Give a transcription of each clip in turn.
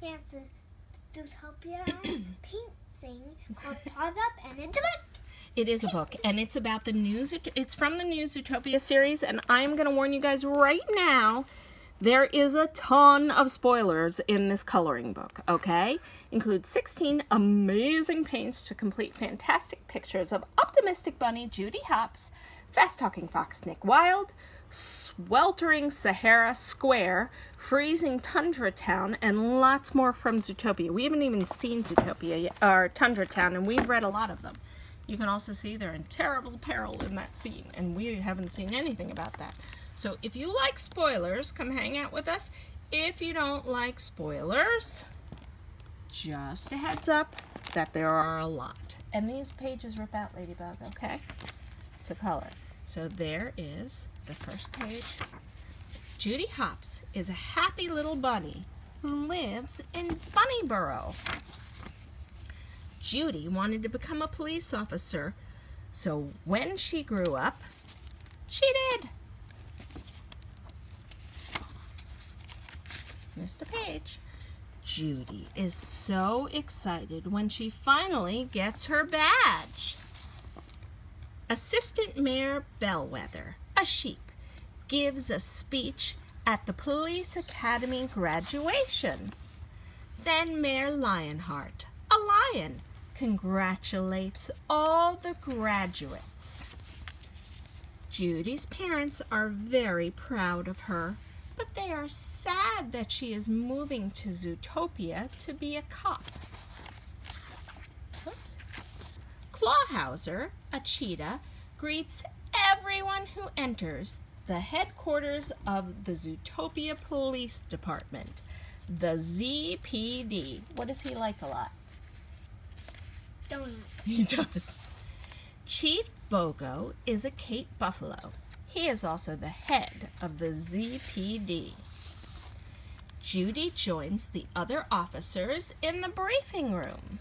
we have the Zootopia paint called Paws Up, and it's a book. It is a book, and it's about the news. It's from the new Zootopia series, and I'm going to warn you guys right now. There is a ton of spoilers in this coloring book. Okay, includes 16 amazing paints to complete fantastic pictures of optimistic bunny Judy Hopps, fast-talking fox Nick Wilde, sweltering Sahara Square, freezing Tundra Town, and lots more from Zootopia. We haven't even seen Zootopia yet, or Tundra Town, and we've read a lot of them. You can also see they're in terrible peril in that scene, and we haven't seen anything about that. So if you like spoilers, come hang out with us. If you don't like spoilers, just a heads up that there are a lot. And these pages rip out Ladybug, okay? To color. So there is the first page. Judy Hopps is a happy little bunny who lives in Bunnyburrow. Judy wanted to become a police officer, so when she grew up, she did. Mr. page. Judy is so excited when she finally gets her badge. Assistant Mayor Bellwether, a sheep, gives a speech at the Police Academy graduation. Then Mayor Lionheart, a lion, congratulates all the graduates. Judy's parents are very proud of her, but they are sad that she is moving to Zootopia to be a cop. Oops. Clawhauser, a cheetah, greets everyone who enters the headquarters of the Zootopia Police Department, the ZPD. What does he like a lot? Donut. He does. Chief Bogo is a Cape Buffalo. He is also the head of the ZPD. Judy joins the other officers in the briefing room.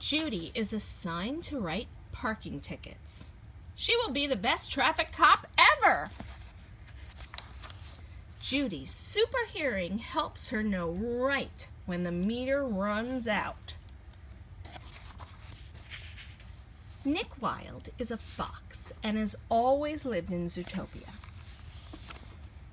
Judy is assigned to write parking tickets. She will be the best traffic cop ever. Judy's super hearing helps her know right when the meter runs out. Nick Wilde is a fox and has always lived in Zootopia.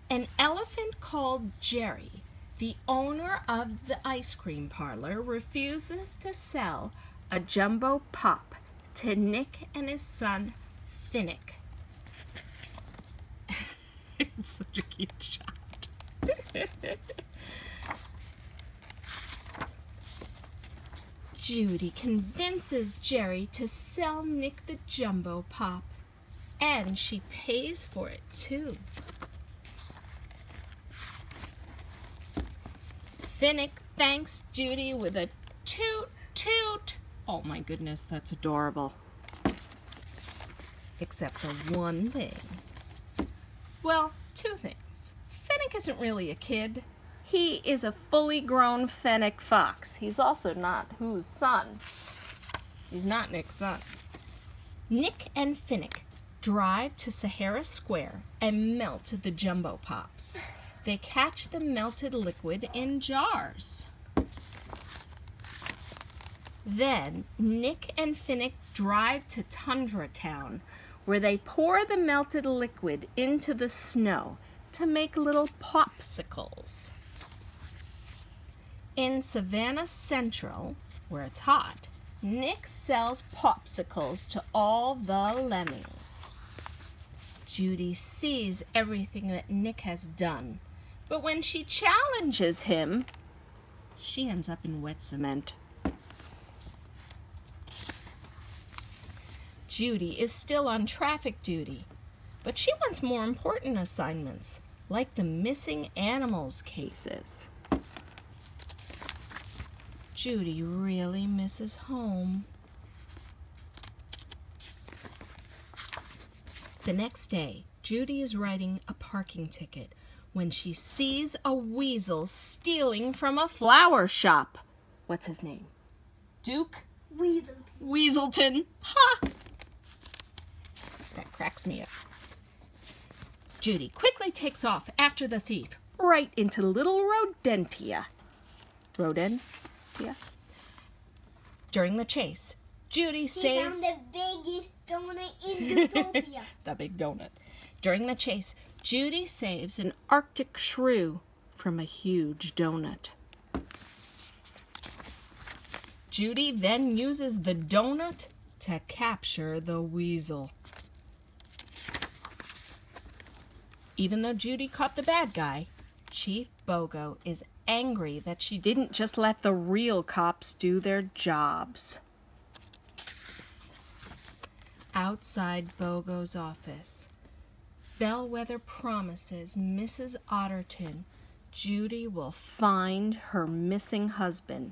An elephant called Jerry, the owner of the ice cream parlor, refuses to sell a jumbo pop to Nick and his son, Finnick. it's such a cute shot. Judy convinces Jerry to sell Nick the Jumbo Pop, and she pays for it too. Finnick thanks Judy with a toot toot. Oh my goodness, that's adorable. Except for one thing. Well, two things. Finnick isn't really a kid. He is a fully grown fennec fox. He's also not whose son. He's not Nick's son. Nick and Finnick drive to Sahara Square and melt the jumbo pops. They catch the melted liquid in jars. Then Nick and Finnick drive to Tundra Town, where they pour the melted liquid into the snow to make little popsicles. In Savannah Central, where it's hot, Nick sells popsicles to all the lemmings. Judy sees everything that Nick has done, but when she challenges him, she ends up in wet cement. Judy is still on traffic duty, but she wants more important assignments, like the missing animals cases. Judy really misses home. The next day, Judy is writing a parking ticket when she sees a weasel stealing from a flower shop. What's his name? Duke Weasel. Weaselton. Ha! Cracks me up. Judy quickly takes off after the thief, right into little Rodentia. Yeah. During the chase, Judy He saves found the biggest donut in Zootopia. the big donut. During the chase, Judy saves an Arctic shrew from a huge donut. Judy then uses the donut to capture the weasel. Even though Judy caught the bad guy, Chief Bogo is angry that she didn't just let the real cops do their jobs. Outside Bogo's office, Bellwether promises Mrs. Otterton Judy will find her missing husband.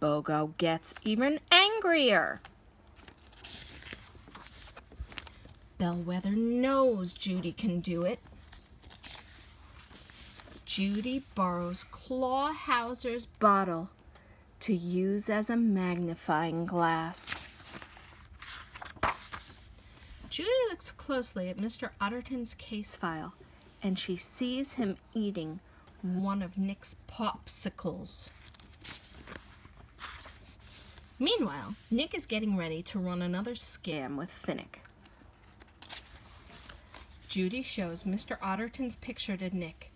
Bogo gets even angrier. Bellwether knows Judy can do it. Judy borrows Clawhauser's bottle to use as a magnifying glass. Judy looks closely at Mr. Otterton's case file and she sees him eating one of Nick's popsicles. Meanwhile, Nick is getting ready to run another scam with Finnick. Judy shows Mr. Otterton's picture to Nick.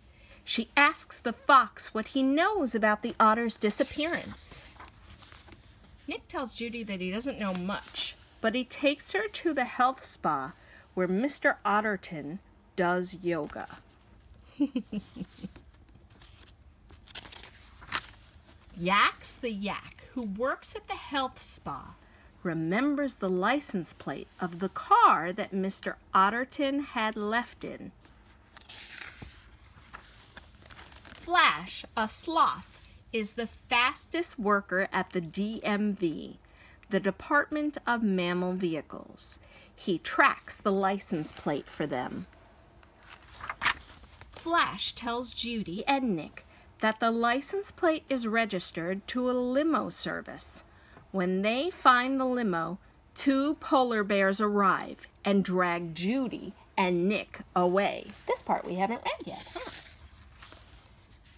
She asks the fox what he knows about the otter's disappearance. Nick tells Judy that he doesn't know much, but he takes her to the health spa where Mr. Otterton does yoga. Yax the yak, who works at the health spa, remembers the license plate of the car that Mr. Otterton had left in. Flash, a sloth, is the fastest worker at the DMV, the Department of Mammal Vehicles. He tracks the license plate for them. Flash tells Judy and Nick that the license plate is registered to a limo service. When they find the limo, two polar bears arrive and drag Judy and Nick away. This part we haven't read yet, huh?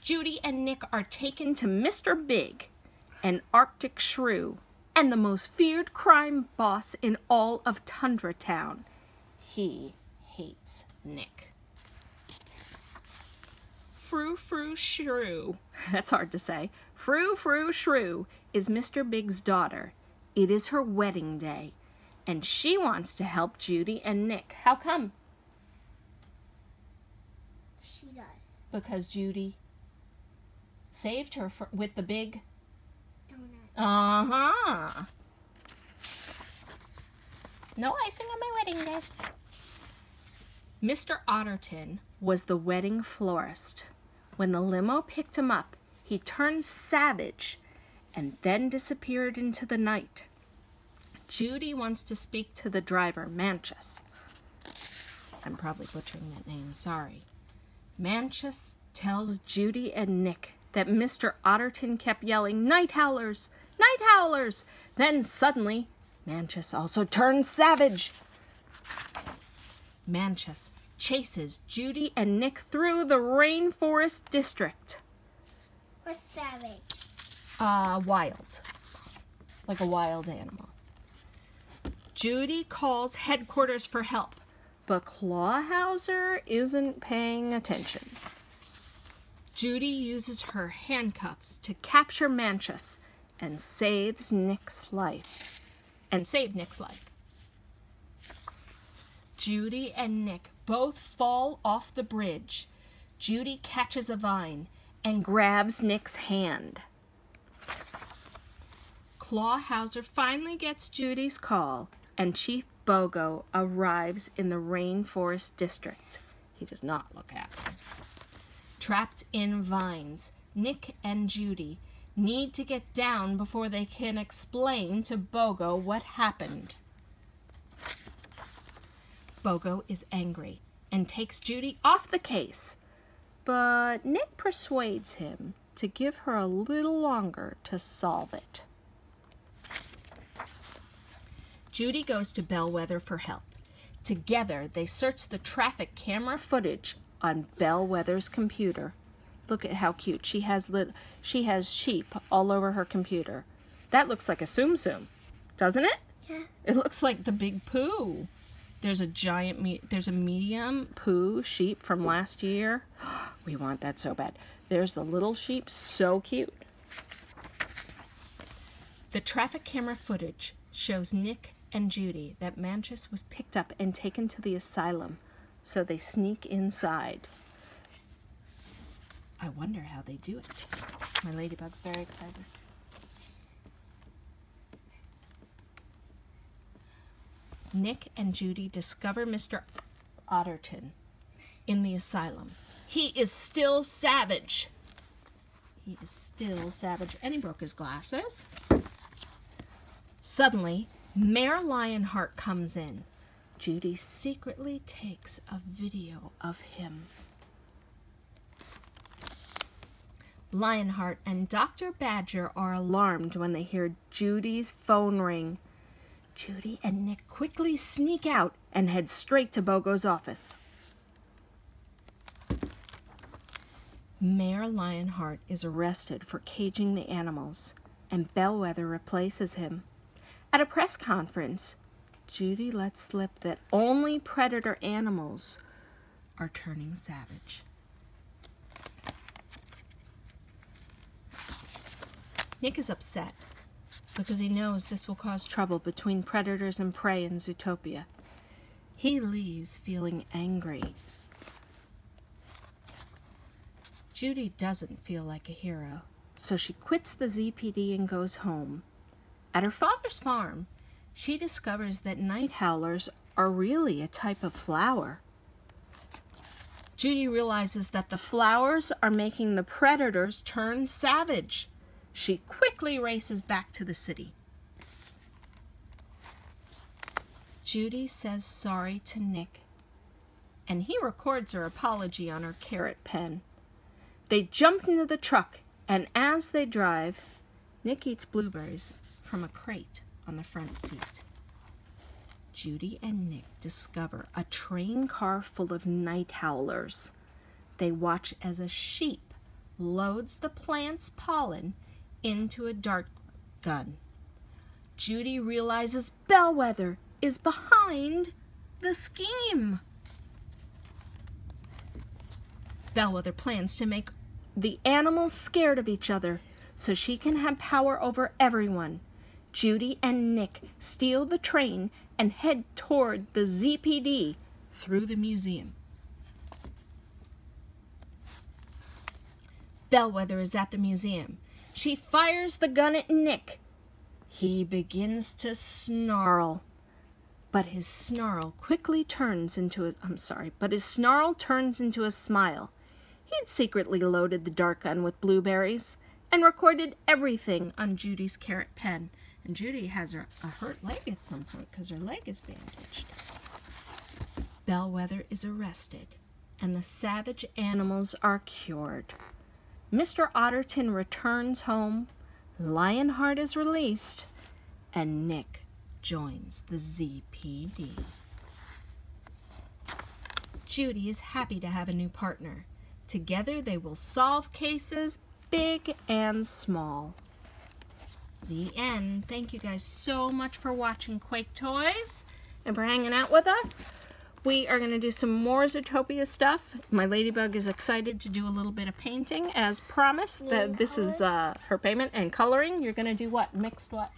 Judy and Nick are taken to Mr. Big, an Arctic shrew, and the most feared crime boss in all of Tundra Town. He hates Nick. Fru Fru Shrew, that's hard to say. Fru Fru Shrew is Mr. Big's daughter. It is her wedding day, and she wants to help Judy and Nick. How come? She does. Because Judy saved her for, with the big. Donut. Uh huh. No icing on my wedding day. Mr. Otterton was the wedding florist. When the limo picked him up, he turned savage and then disappeared into the night. Judy wants to speak to the driver, Manchas. I'm probably butchering that name, sorry. Manchas tells Judy and Nick that Mr. Otterton kept yelling, Night Howlers! Night Howlers! Then suddenly, Manchas also turns savage. Manchas chases Judy and Nick through the rainforest district. What's savage? Uh, wild. Like a wild animal. Judy calls headquarters for help, but Clawhauser isn't paying attention. Judy uses her handcuffs to capture Manchas and saves Nick's life. And save Nick's life. Judy and Nick both fall off the bridge. Judy catches a vine and grabs Nick's hand. Clawhauser finally gets Judy's call, and Chief Bogo arrives in the Rainforest District. He does not look happy. Trapped in vines, Nick and Judy need to get down before they can explain to Bogo what happened. Bogo is angry and takes Judy off the case, but Nick persuades him to give her a little longer to solve it. Judy goes to Bellwether for help. Together, they search the traffic camera footage on Bellwether's computer. Look at how cute. She has lit she has sheep all over her computer. That looks like a Tsum Tsum, doesn't it? Yeah. It looks like the big poo. There's a giant me there's a medium poo sheep from last year. We want that so bad. There's the little sheep, so cute. The traffic camera footage shows Nick and Judy that Manchas was picked up and taken to the asylum, so they sneak inside. I wonder how they do it. My ladybug's very excited. Nick and Judy discover Mr. Otterton in the asylum. He is still savage. He is still savage. And he broke his glasses. Suddenly, Mayor Lionheart comes in. Judy secretly takes a video of him. Lionheart and Dr. Badger are alarmed when they hear Judy's phone ring. Judy and Nick quickly sneak out and head straight to Bogo's office. Mayor Lionheart is arrested for caging the animals, and Bellwether replaces him. At a press conference, Judy lets slip that only predator animals are turning savage. Nick is upset because he knows this will cause trouble between predators and prey in Zootopia. He leaves feeling angry. Judy doesn't feel like a hero, so she quits the ZPD and goes home. At her father's farm, she discovers that night howlers are really a type of flower. Judy realizes that the flowers are making the predators turn savage. She quickly races back to the city. Judy says sorry to Nick, and he records her apology on her carrot pen. They jump into the truck, and as they drive, Nick eats blueberries from a crate on the front seat. Judy and Nick discover a train car full of night howlers. They watch as a sheep loads the plant's pollen into a dart gun. Judy realizes Bellwether is behind the scheme. Bellwether plans to make the animals scared of each other so she can have power over everyone. Judy and Nick steal the train and head toward the ZPD through the museum. Bellwether is at the museum. She fires the gun at Nick. He begins to snarl. But his snarl quickly turns into a, I'm sorry, but his snarl turns into a smile. He'd secretly loaded the dart gun with blueberries and recorded everything on Judy's carrot pen. And Judy has her, a hurt leg at some point because her leg is bandaged. Bellwether is arrested and the savage animals are cured. Mr. Otterton returns home, Lionheart is released, and Nick joins the ZPD. Judy is happy to have a new partner. Together they will solve cases big and small. The end. Thank you guys so much for watching Quake Toys and for hanging out with us. We are going to do some more Zootopia stuff. My ladybug is excited to do a little bit of painting as promised. That this is uh, her payment and coloring. You're going to do what? Mixed what?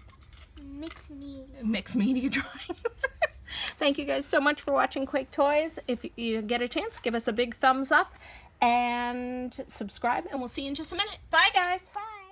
Mixed media. Mixed media drawings. Thank you guys so much for watching Quake Toys. If you get a chance, give us a big thumbs up and subscribe, and we'll see you in just a minute. Bye, guys. Bye.